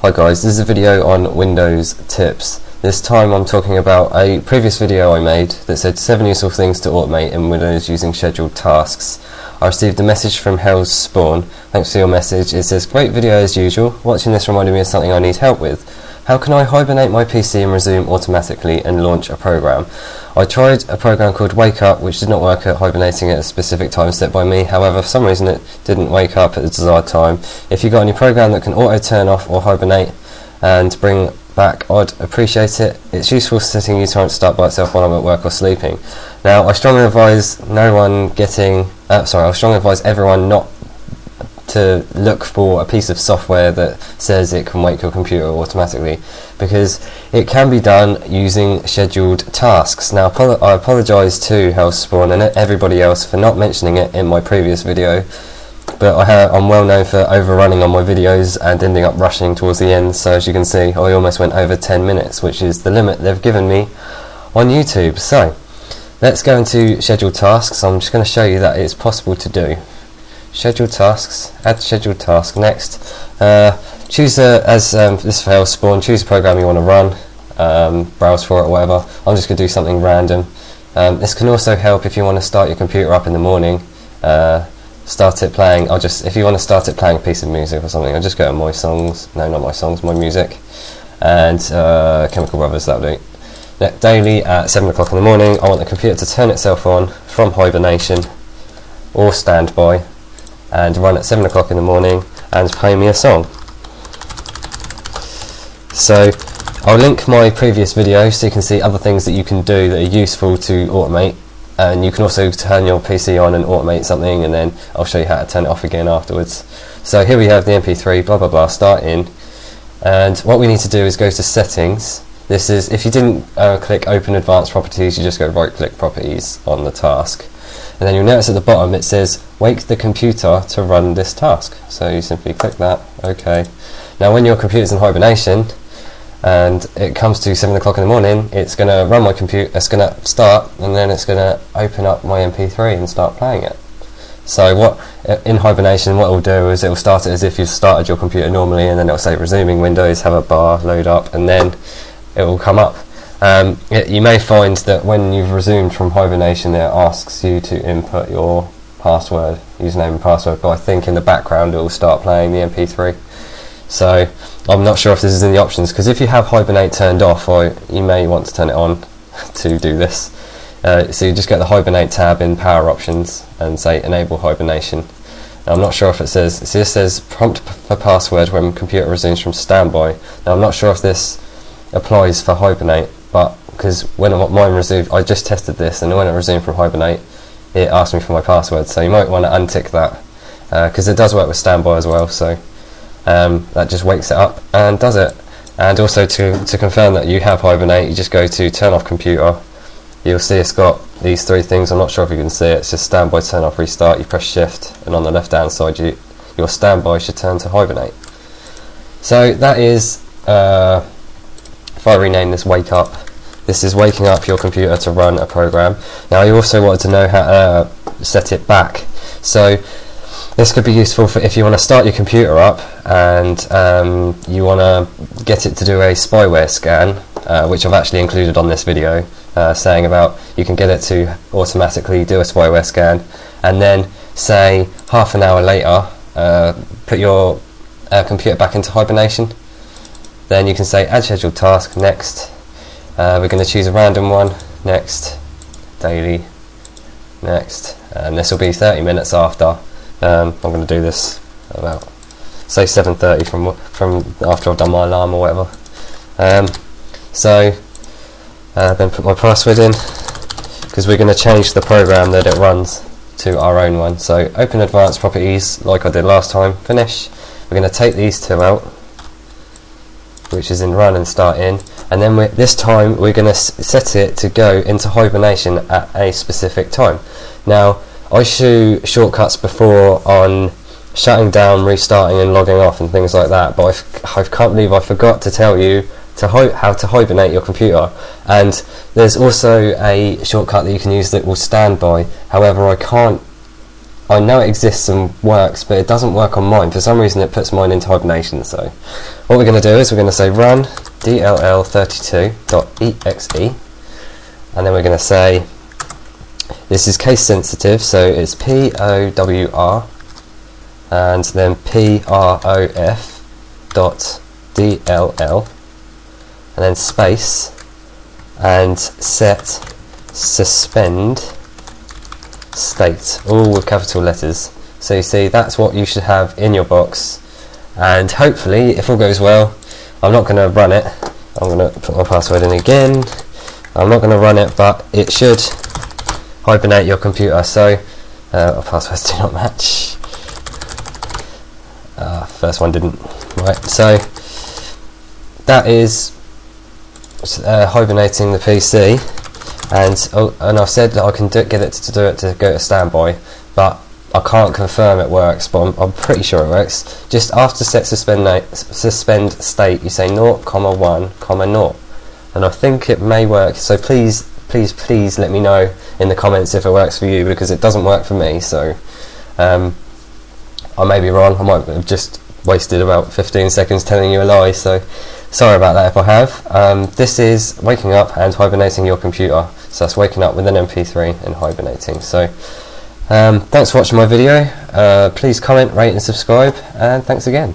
Hi guys, this is a video on Windows tips. This time I'm talking about a previous video I made that said 7 useful things to automate in Windows using scheduled tasks. I received a message from Hell's Spawn. Thanks for your message. It says, great video as usual. Watching this reminded me of something I need help with. How can I hibernate my PC and resume automatically and launch a program? I tried a program called Wake Up which did not work at hibernating at a specific time set by me, however for some reason it didn't wake up at the desired time. If you've got any program that can auto turn off or hibernate and bring back, I'd appreciate it. It's useful setting uTorrent to start by itself while I'm at work or sleeping. Now I strongly advise no one getting, uh, sorry, I strongly advise everyone not to look for a piece of software that says it can wake your computer automatically because it can be done using scheduled tasks. Now I apologise to Hellspawn and everybody else for not mentioning it in my previous video but I am well known for overrunning on my videos and ending up rushing towards the end so as you can see I almost went over 10 minutes which is the limit they've given me on YouTube. So let's go into scheduled tasks. I'm just going to show you that it's possible to do scheduled tasks, add scheduled task next. Uh, choose a, as um, this fails spawn, choose a program you want to run, um, browse for it or whatever. I'm just going to do something random. Um, this can also help if you want to start your computer up in the morning. Uh, start it playing, I'll just, if you want to start it playing a piece of music or something, I'll just go to my songs, no not my songs, my music, and uh, Chemical Brothers, that'll do. Daily at 7 o'clock in the morning, I want the computer to turn itself on from hibernation or standby and run at 7 o'clock in the morning and play me a song. So I'll link my previous video so you can see other things that you can do that are useful to automate and you can also turn your PC on and automate something and then I'll show you how to turn it off again afterwards. So here we have the MP3 blah blah blah start in and what we need to do is go to settings this is if you didn't uh, click open advanced properties you just go right click properties on the task and then you'll notice at the bottom it says wake the computer to run this task. So you simply click that OK now when your computer's in hibernation and it comes to 7 o'clock in the morning it's going to run my computer it's going to start and then it's going to open up my mp3 and start playing it. So what in hibernation what it'll do is it'll start it as if you've started your computer normally and then it'll say resuming windows have a bar load up and then it will come up um, you may find that when you've resumed from hibernation it asks you to input your password, username and password, but I think in the background it will start playing the MP3. So I'm not sure if this is in the options because if you have hibernate turned off or you may want to turn it on to do this. Uh, so you just get the hibernate tab in power options and say enable hibernation. Now, I'm not sure if it says, see this says prompt for password when computer resumes from standby. Now I'm not sure if this applies for hibernate but because when mine resumed, I just tested this, and when it resumed from Hibernate, it asked me for my password. So you might want to untick that because uh, it does work with standby as well. So um, that just wakes it up and does it. And also to to confirm that you have Hibernate, you just go to turn off computer. You'll see it's got these three things. I'm not sure if you can see it. It's just standby, turn off, restart. You press shift, and on the left hand side, you your standby should turn to Hibernate. So that is. Uh, if I rename this wake up this is waking up your computer to run a program. Now you also wanted to know how to uh, set it back. So this could be useful for if you want to start your computer up and um, you want to get it to do a spyware scan uh, which I've actually included on this video uh, saying about you can get it to automatically do a spyware scan and then say half an hour later uh, put your uh, computer back into hibernation. Then you can say add scheduled task next uh, we're going to choose a random one. Next. Daily. Next. And this will be 30 minutes after. Um, I'm going to do this about say 7.30 from from after I've done my alarm or whatever. Um, so uh, then put my password in because we're going to change the program that it runs to our own one. So open advanced properties like I did last time. Finish. We're going to take these two out which is in run and start in and then this time we're going to set it to go into hibernation at a specific time now I show shortcuts before on shutting down restarting and logging off and things like that but I can't believe I forgot to tell you to how to hibernate your computer and there's also a shortcut that you can use that will stand by however I can't I know it exists and works, but it doesn't work on mine. For some reason, it puts mine into hibernation. So, what we're going to do is we're going to say run dll32.exe, and then we're going to say this is case sensitive, so it's P O W R and then P R O F dot D L L, and then space and set suspend state, all with capital letters. So you see, that's what you should have in your box. And hopefully, if all goes well, I'm not going to run it. I'm going to put my password in again. I'm not going to run it, but it should hibernate your computer. So, uh, our passwords do not match. Uh, first one didn't. Right, so that is uh, hibernating the PC and oh, and I've said that I can do, get it to do it to go to standby, but I can't confirm it works, but I'm, I'm pretty sure it works. Just after set suspend suspend state, you say 0, comma 1, comma 0, and I think it may work. So please, please, please let me know in the comments if it works for you because it doesn't work for me. So um, I may be wrong. I might have just wasted about 15 seconds telling you a lie. So sorry about that if I have. Um, this is waking up and hibernating your computer. So that's waking up with an MP3 and hibernating. So um, thanks for watching my video. Uh, please comment, rate and subscribe and thanks again.